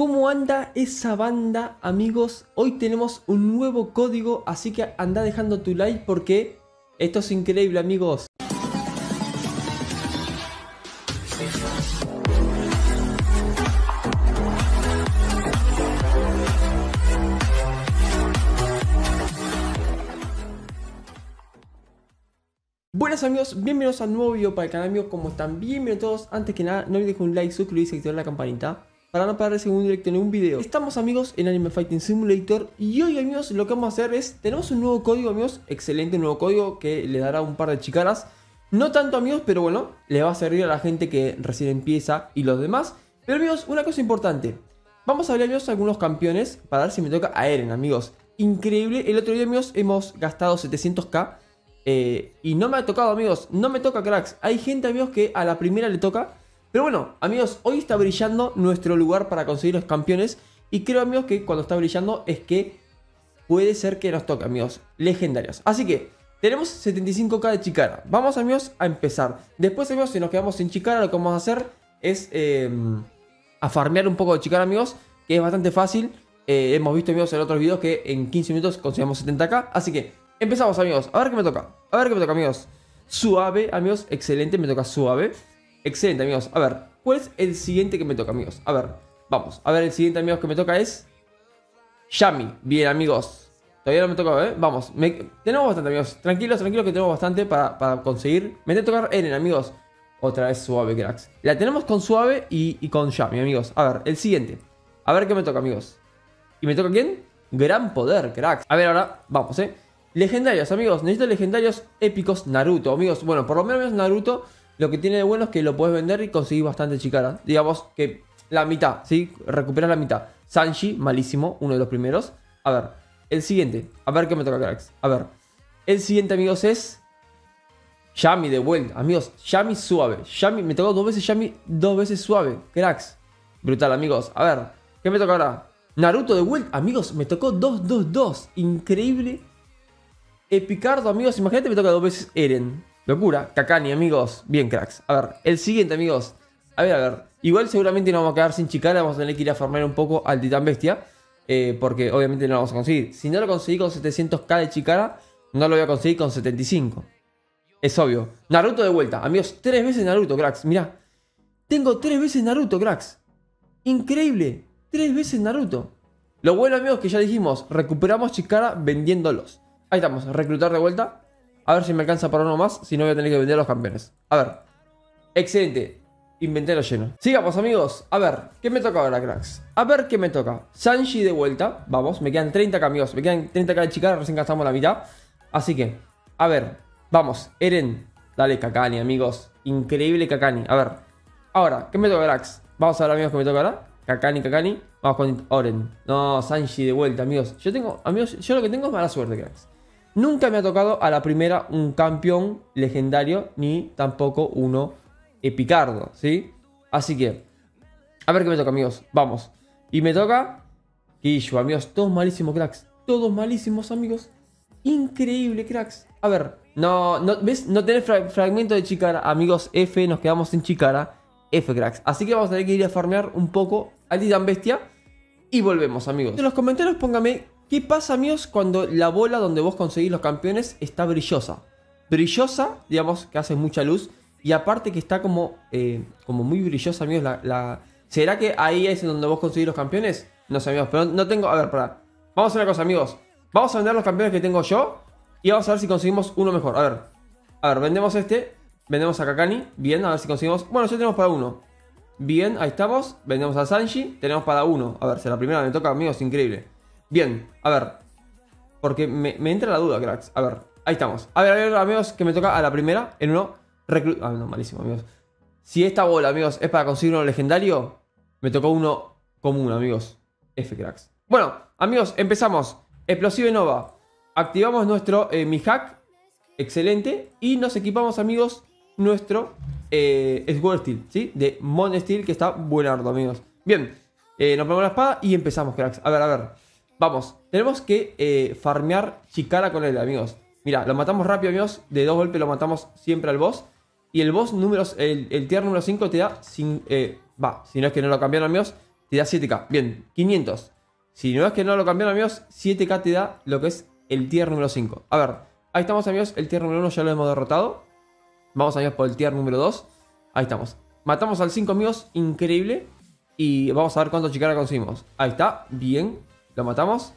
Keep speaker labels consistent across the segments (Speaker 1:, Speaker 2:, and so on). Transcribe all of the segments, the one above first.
Speaker 1: ¿Cómo anda esa banda, amigos? Hoy tenemos un nuevo código, así que anda dejando tu like porque esto es increíble, amigos. Buenas amigos, bienvenidos a un nuevo video para el canal amigos, ¿cómo están? Bienvenidos todos, antes que nada no olviden dejar un like, suscribirse y activar la campanita para no perderse ningún directo en ningún video. Estamos amigos en Anime Fighting Simulator y hoy amigos lo que vamos a hacer es, tenemos un nuevo código amigos, excelente nuevo código que le dará un par de chicaras. No tanto amigos, pero bueno, le va a servir a la gente que recién empieza y los demás. Pero amigos, una cosa importante, vamos a ver amigos algunos campeones para ver si me toca a Eren amigos. Increíble, el otro día amigos hemos gastado 700k eh, y no me ha tocado, amigos. No me toca, cracks. Hay gente, amigos, que a la primera le toca. Pero bueno, amigos, hoy está brillando nuestro lugar para conseguir los campeones. Y creo, amigos, que cuando está brillando es que puede ser que nos toque, amigos, legendarios. Así que tenemos 75k de Chicara. Vamos, amigos, a empezar. Después, amigos, si nos quedamos sin Chicara, lo que vamos a hacer es em, a farmear un poco de Chicara, amigos. Que es bastante fácil. Eh, hemos visto, amigos, en otros videos que en 15 minutos conseguimos 70k. Así que Empezamos, amigos. A ver qué me toca. A ver qué me toca, amigos. Suave, amigos. Excelente, me toca suave. Excelente, amigos. A ver, ¿cuál es el siguiente que me toca, amigos? A ver, vamos. A ver, el siguiente, amigos, que me toca es... Yami. Bien, amigos. Todavía no me toca, ¿eh? Vamos. Tenemos bastante, amigos. Tranquilos, tranquilos que tenemos bastante para, conseguir. Me tengo que tocar Eren, amigos. Otra vez suave, cracks. La tenemos con suave y, y con Yami, amigos. A ver, el siguiente. A ver qué me toca, amigos. ¿Y me toca quién? Gran poder, cracks. A ver, ahora, vamos, ¿eh? Legendarios, amigos. Necesito legendarios épicos Naruto. Amigos, bueno, por lo menos Naruto lo que tiene de bueno es que lo puedes vender y conseguir bastante chicara. Digamos que la mitad, ¿sí? Recuperas la mitad. Sanji, malísimo, uno de los primeros. A ver, el siguiente. A ver qué me toca, cracks. A ver. El siguiente, amigos, es... Yami de vuelta. Amigos, Yami suave. Yami, me tocó dos veces Yami, dos veces suave. Cracks. Brutal, amigos. A ver, ¿qué me toca ahora? Naruto de vuelta. Amigos, me tocó 2-2-2. Increíble Epicardo, amigos. Imagínate me toca dos veces Eren. Locura. Kakani, amigos. Bien, cracks. A ver, el siguiente, amigos. A ver, a ver. Igual seguramente nos vamos a quedar sin chicara. Vamos a tener que ir a formar un poco al titán bestia. Eh, porque obviamente no lo vamos a conseguir. Si no lo conseguí con 700k de chicara, no lo voy a conseguir con 75. Es obvio. Naruto de vuelta. Amigos, tres veces Naruto, cracks. Mirá. Tengo tres veces Naruto, cracks. Increíble. Tres veces Naruto. Lo bueno, amigos, que ya dijimos, recuperamos Chicara vendiéndolos. Ahí estamos, reclutar de vuelta. A ver si me alcanza para uno más. Si no, voy a tener que vender a los campeones. A ver. Excelente. Inventario lleno. Sigamos, amigos. A ver, ¿qué me toca ahora, cracks? A ver qué me toca. Sanji de vuelta. Vamos, me quedan 30k, amigos. Me quedan 30k de chicar. Recién gastamos la mitad. Así que, a ver. Vamos, Eren. Dale, Kakani, amigos. Increíble Kakani. A ver. Ahora, ¿qué me toca, cracks? Vamos a ver, amigos, qué me toca ahora. Kakani, Kakani. Vamos con Oren. No, Sanji de vuelta, amigos. Yo tengo, amigos, yo lo que tengo es mala suerte, cracks. Nunca me ha tocado a la primera un campeón legendario, ni tampoco uno epicardo, ¿sí? Así que, a ver qué me toca, amigos. Vamos. Y me toca Kishu, amigos. Todos malísimos, cracks. Todos malísimos, amigos. Increíble, cracks. A ver, no, no ¿ves? No tenés fragmento de Chicara. Amigos, F, nos quedamos sin Chicara. F, cracks. Así que vamos a tener que ir a farmear un poco al Titan Bestia. Y volvemos, amigos. En los comentarios póngame ¿Qué pasa, amigos, cuando la bola donde vos conseguís los campeones está brillosa? Brillosa, digamos, que hace mucha luz. Y aparte que está como, eh, como muy brillosa, amigos. La, ¿Será que ahí es donde vos conseguís los campeones? No sé, amigos, pero no tengo... A ver, para. Vamos a hacer una cosa, amigos. Vamos a vender los campeones que tengo yo. Y vamos a ver si conseguimos uno mejor. A ver. A ver, vendemos este. Vendemos a Kakani. Bien, a ver si conseguimos... Bueno, ya tenemos para uno. Bien, ahí estamos. Vendemos a Sanji. Tenemos para uno. A ver, si la primera me toca, amigos, increíble. Bien, a ver. Porque me, entra la duda, cracks. A ver, ahí estamos. A ver, a ver, amigos, que me toca a la primera. En uno. Reclu ah, no, malísimo, amigos. Si esta bola, amigos, es para conseguir uno legendario, me tocó uno común, amigos. F, cracks. Bueno, amigos, empezamos. Explosive Nova. Activamos nuestro eh, Mi Hack. Excelente. Y nos equipamos, amigos, nuestro eh, Steel, ¿sí? De Mon Steel, que está buenardo, amigos. Bien, eh, nos ponemos la espada y empezamos, cracks. A ver, a ver. Vamos, tenemos que eh, farmear Chikara con él, amigos. Mira, lo matamos rápido, amigos. De dos golpes lo matamos siempre al boss. Y el boss número, el, tier número 5 te da, sin, eh, va, si no es que no lo cambiaron, amigos, te da 7k. Bien, 500. Si no es que no lo cambiaron, amigos, 7k te da lo que es el tier número 5. A ver, ahí estamos, amigos. El tier número 1 ya lo hemos derrotado. Vamos, amigos, por el tier número 2. Ahí estamos. Matamos al 5, amigos. Increíble. Y vamos a ver cuánto chicara conseguimos. Ahí está. Bien. Lo matamos.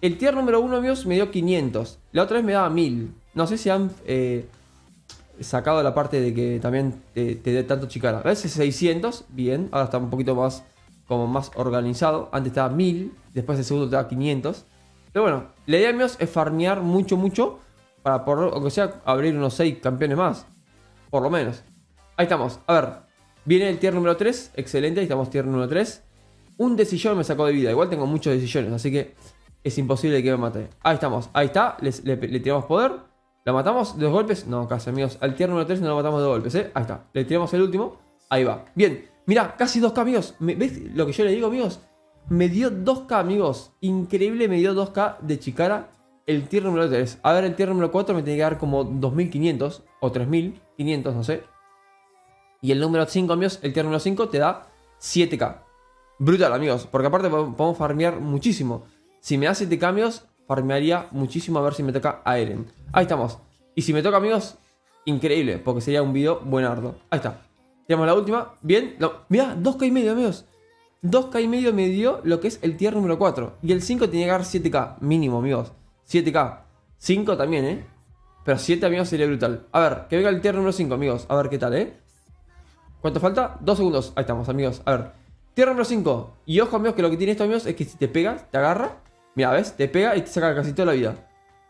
Speaker 1: El tier número 1, amigos, me dio 500. La otra vez me daba 1000. No sé si han eh, sacado la parte de que también te, dé tanto chicara. A veces 600. Bien. Ahora está un poquito más como más organizado. Antes estaba 1000. Después el segundo te da 500. Pero bueno, la idea, amigos, es farmear mucho, mucho. Para por, sea, abrir unos 6 campeones más. Por lo menos. Ahí estamos. A ver. Viene el tier número 3. Excelente. Ahí estamos, tier número 3. Un decisión me sacó de vida. Igual tengo muchos decisiones. Así que es imposible que me mate. Ahí estamos. Ahí está. Le, tiramos poder. ¿La matamos de dos golpes? No, casi, amigos. Al tier número 3 no lo matamos de dos golpes, ¿eh? Ahí está. Le tiramos el último. Ahí va. Bien. Mira, casi 2K, amigos. ¿Ves lo que yo le digo, amigos? Me dio 2K, amigos. Increíble, me dio 2K de Chicara el tier número 3. A ver, el tier número 4 me tiene que dar como 2500 o 3500, no sé. Y el número 5, amigos, el tier número 5 te da 7k. Brutal, amigos, porque aparte podemos farmear muchísimo. Si me da 7 cambios, farmearía muchísimo a ver si me toca a Eren. Ahí estamos. Y si me toca, amigos, increíble, porque sería un video buenardo. Ahí está. Tenemos la última. Bien. No, mirá, 2k y medio, amigos. 2k y medio me dio lo que es el tier número 4. Y el 5 tiene que dar 7k, mínimo, amigos. 7K. 5 también, ¿eh? Pero 7, amigos, sería brutal. A ver, que venga el tier número 5, amigos. A ver qué tal, ¿eh? ¿Cuánto falta? 2 segundos. Ahí estamos, amigos. A ver. Tier número 5. Y ojo, amigos, que lo que tiene esto, amigos, es que si te pega, te agarra. Mira, ¿ves? Te pega y te saca casi toda la vida.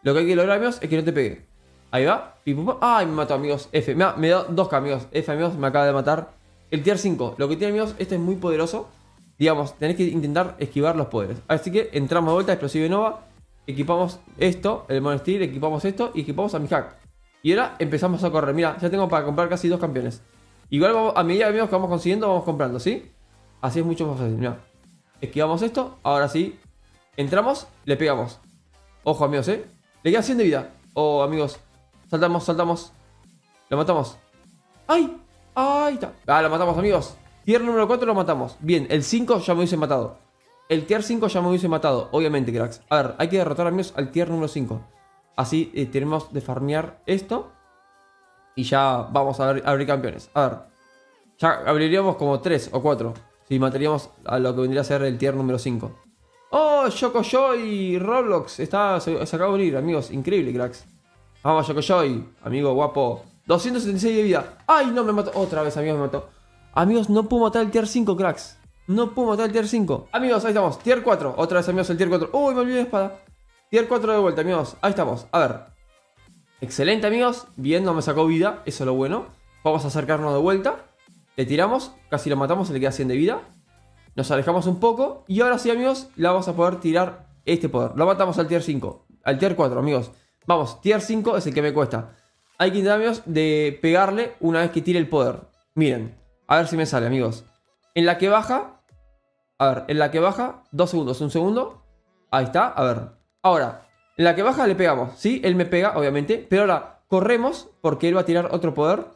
Speaker 1: Lo que hay que lograr, amigos, es que no te pegue. Ahí va. Ay, me mató, amigos. F. Me, da 2K, amigos. F, amigos, me acaba de matar. El tier 5. Lo que tiene, amigos, este es muy poderoso. Digamos, tenés que intentar esquivar los poderes. Así que entramos de vuelta, explosive nova equipamos esto, el Monastery, equipamos esto y equipamos a mi hack. Y ahora empezamos a correr. Mira, ya tengo para comprar casi dos campeones. Igual a medida amigos, que vamos consiguiendo, vamos comprando, ¿sí? Así es mucho más fácil, mira. Esquivamos esto, ahora sí. Entramos, le pegamos. Ojo, amigos, ¿eh? Le queda 100 de vida. Oh, amigos. Saltamos, saltamos. Lo matamos. ¡Ay! ¡Ay! Está. Ah, lo matamos, amigos. Tier número 4 lo matamos. Bien, el 5 ya me hubiese matado. El tier 5 ya me hubiese matado, obviamente, cracks. A ver, hay que derrotar al menos al tier número 5. Así eh, tenemos de farmear esto. Y ya vamos a abrir campeones. A ver. Ya abriríamos como 3 o 4. Si mataríamos a lo que vendría a ser el tier número 5. ¡Oh! Shokojoy Roblox. Está, se, acaba de unir, amigos. Increíble, cracks. Vamos, Shokojoy. Amigo guapo. 276 de vida. ¡Ay, no! Me mató. Otra vez, amigos, me mató. Amigos, no puedo matar el tier 5, cracks. No puedo matar el tier 5. Amigos, ahí estamos. Tier 4. Otra vez, amigos, el tier 4. Uy, me olvidé de espada. Tier 4 de vuelta, amigos. Ahí estamos. A ver. Excelente, amigos. Bien, no me sacó vida. Eso es lo bueno. Vamos a acercarnos de vuelta. Le tiramos. Casi lo matamos. Se le queda 100 de vida. Nos alejamos un poco. Y ahora sí, amigos, le vamos a poder tirar este poder. Lo matamos al tier 5. Al tier 4, amigos. Vamos, tier 5 es el que me cuesta. Hay que intentar, amigos, de pegarle una vez que tire el poder. Miren. A ver si me sale, amigos. En la que baja, a ver, en la que baja, dos segundos, un segundo. Ahí está, a ver. Ahora, en la que baja le pegamos, ¿sí? Él me pega, obviamente. Pero ahora, corremos porque él va a tirar otro poder.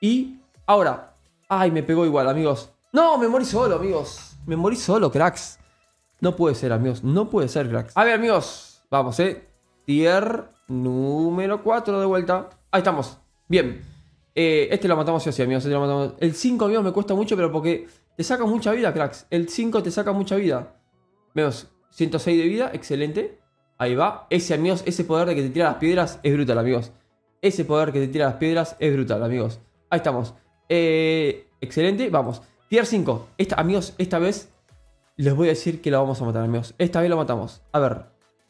Speaker 1: Y ahora, ay, me pegó igual, amigos. No, me morí solo, amigos. Me morí solo, cracks. No puede ser, amigos. No puede ser, cracks. A ver, amigos. Vamos, ¿eh? Tier número 4 de vuelta. Ahí estamos. Bien. Eh, este lo matamos así, amigos. Este lo matamos. El 5, amigos, me cuesta mucho, pero porque te saca mucha vida, cracks. El 5 te saca mucha vida. Vemos, 106 de vida, excelente. Ahí va. Ese, amigos, ese poder de que te tira las piedras es brutal, amigos. Ese poder que te tira las piedras es brutal, amigos. Ahí estamos. Eh, excelente, vamos. Tier 5. Esta, amigos, esta vez les voy a decir que lo vamos a matar, amigos. Esta vez lo matamos. A ver.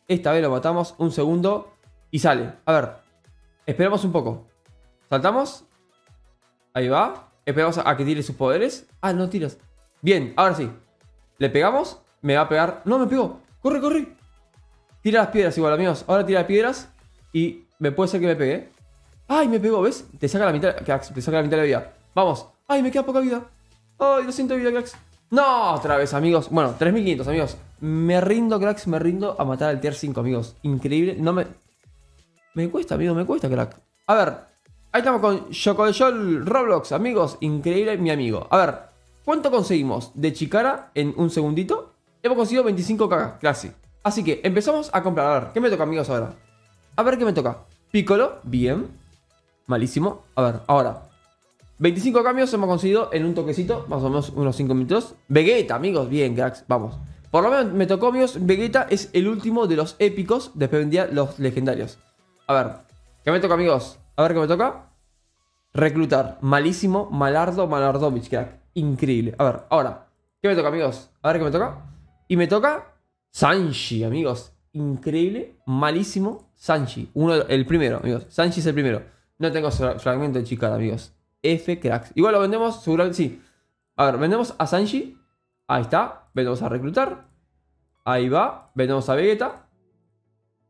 Speaker 1: Esta vez lo matamos. Un segundo. Y sale. A ver. Esperamos un poco. Saltamos. Ahí va. Esperamos a que tire sus poderes. Ah, no tiras. Bien, ahora sí. Le pegamos. Me va a pegar. No, me pegó. Corre, corre. Tira las piedras igual, amigos. Ahora tira las piedras. Y me puede ser que me pegue. Ay, me pegó, ¿ves? Te saca la mitad. Te saca la mitad de la vida. Vamos. Ay, me queda poca vida. Ay, 200 de vida, cracks. No, otra vez, amigos. Bueno, 3500, amigos. Me rindo, cracks. Me rindo a matar al tier 5, amigos. Increíble. No me. Me cuesta, amigo. Me cuesta, crack. A ver, Ahí estamos con Chocoyol Roblox, amigos. Increíble, mi amigo. A ver, ¿cuánto conseguimos de Chicara en un segundito? Hemos conseguido 25k, casi. Así que empezamos a comprar. A ver, ¿qué me toca, amigos, ahora? A ver, ¿qué me toca? Piccolo, bien. Malísimo. A ver, ahora. 25 cambios hemos conseguido en un toquecito, más o menos unos 5 minutos. Vegeta, amigos, bien, cracks, vamos. Por lo menos me tocó, amigos, Vegeta es el último de los épicos, después vendía los legendarios. A ver, ¿qué me toca, amigos? A ver, ¿qué me toca? Reclutar, malísimo, malardo, malardovich, crack. Increíble. A ver, ahora, ¿qué me toca, amigos? A ver, ¿qué me toca? Y me toca Sanji, amigos. Increíble, malísimo, Sanji. Uno, el primero, amigos. Sanji es el primero. No tengo fragmento de chica, amigos. F cracks. Igual lo vendemos, seguramente sí. A ver, vendemos a Sanji. Ahí está. Vendemos a reclutar. Ahí va. Vendemos a Vegeta.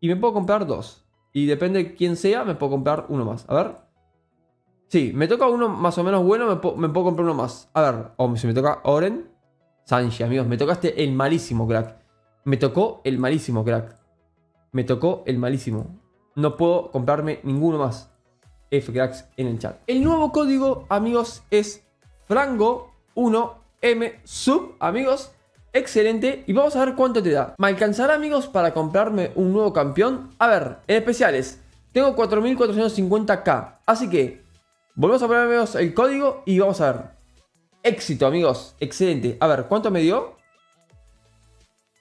Speaker 1: Y me puedo comprar dos. Y depende de quién sea, me puedo comprar uno más. A ver. Sí, me toca uno más o menos bueno, me, puedo, comprar uno más. A ver, o si me toca Oren. Sanji, amigos. Me tocaste el malísimo, crack. Me tocó el malísimo, crack. Me tocó el malísimo. No puedo comprarme ninguno más. F-Cracks en el chat. El nuevo código, amigos, es Frango1M Sub, amigos. Excelente. Y vamos a ver cuánto te da. ¿Me alcanzará, amigos, para comprarme un nuevo campeón? A ver, en especiales. Tengo 4450k. Así que, volvemos a poner, amigos, el código y vamos a ver. Éxito, amigos. Excelente. A ver, ¿cuánto me dio?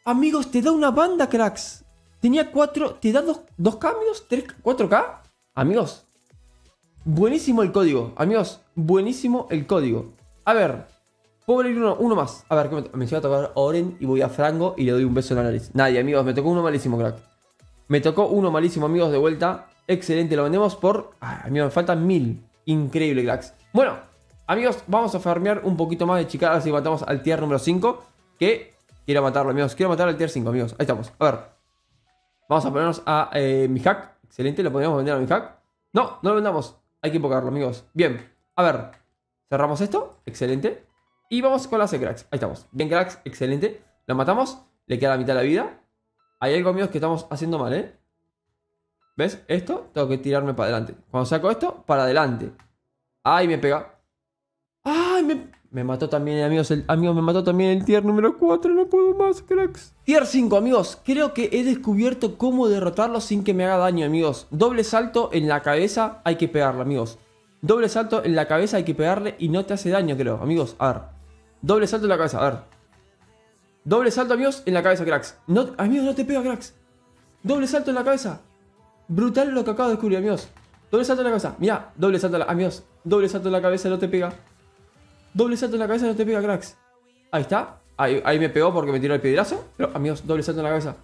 Speaker 1: Amigos, te da una banda, cracks. Tenía cuatro... ¿Te da dos, dos cambios? ¿Tres, ¿4K? Amigos, Buenísimo el código, amigos. Buenísimo el código. A ver, puedo abrir uno, uno más. A ver, me, me a tocar Oren y voy a Frango y le doy un beso en la nariz. Nadie, amigos, me tocó uno malísimo, crack. Me tocó uno malísimo, amigos, de vuelta. Excelente, lo vendemos por... Ay, amigos, me faltan mil. Increíble, cracks. Bueno, amigos, vamos a farmear un poquito más de chicas. A ver si matamos al tier número 5. Que quiero matarlo, amigos. Quiero matar al tier 5, amigos. Ahí estamos. A ver. Vamos a ponernos a eh, mi hack. Excelente, lo podríamos vender a mi hack. No, no lo vendamos. Hay que invocarlo, amigos. Bien, a ver. Cerramos esto. Excelente. Y vamos con las cracks. Ahí estamos. Bien, cracks. Excelente. Lo matamos. Le queda la mitad de la vida. Hay algo, amigos, que estamos haciendo mal, ¿eh? ¿Ves? Esto tengo que tirarme para adelante. Cuando saco esto, para adelante. ¡Ay, me pega! ¡Ay, me... Me mató también, amigos, el, amigos, me mató también el tier número 4, no puedo más, cracks. Tier 5, amigos, creo que he descubierto cómo derrotarlo sin que me haga daño, amigos. Doble salto en la cabeza, hay que pegarle, amigos. Doble salto en la cabeza, hay que pegarle y no te hace daño, creo, amigos. A ver. Doble salto en la cabeza, a ver. Doble salto, amigos, en la cabeza, cracks. No, amigos, no te pega, cracks. Doble salto en la cabeza. Brutal lo que acabo de descubrir, amigos. Doble salto en la cabeza. Mira, doble salto. Amigos, doble salto en la cabeza, no te pega. Doble salto en la cabeza no te pega, cracks. Ahí está. Ahí, me pegó porque me tiró el piedrazo. Pero, amigos, doble salto en la cabeza.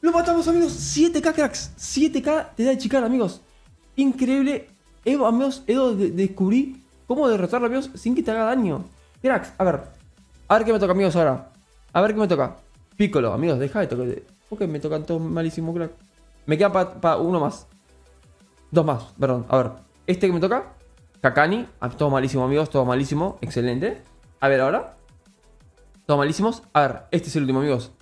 Speaker 1: ¡Lo matamos, amigos! 7k, cracks. 7k te da de chicar, amigos. Increíble. Evo, amigos, Evo descubrí cómo derrotarlo, amigos, sin que te haga daño. Cracks, a ver. A ver qué me toca, amigos, ahora. A ver qué me toca. Piccolo, amigos, deja de tocar. ¿Por qué me tocan todos malísimos, crack? Me queda para uno más. Dos más, perdón. A ver. Este que me toca. Kakani, ah, todo malísimo amigos, todo malísimo, excelente. A ver ahora. Todo malísimos. A ver, este es el último amigos.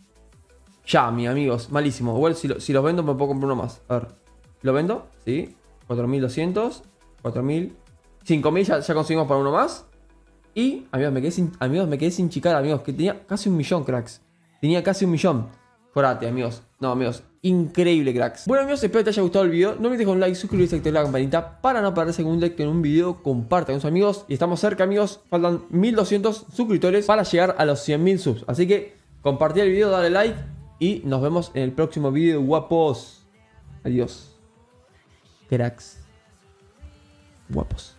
Speaker 1: Ya, mi amigos, malísimo. Igual si, lo, los vendo me puedo comprar uno más. A ver, ¿lo vendo? Sí. 4200, 4000, 5000 ya, ya conseguimos para uno más. Y, amigos, me quedé sin, amigos, me quedé sin chicar, amigos, que tenía casi un millón, cracks. Tenía casi un millón. Jorate, amigos. No, amigos, increíble, cracks. Bueno, amigos, espero que te haya gustado el video. No olvides un like, suscribirte y activar la campanita para no perderse ningún like en un video. Comparte con sus amigos. Y estamos cerca, amigos. Faltan 1200 suscriptores para llegar a los 100.000 subs. Así que compartí el video, dale like y nos vemos en el próximo video, guapos. Adiós. Cracks. Guapos.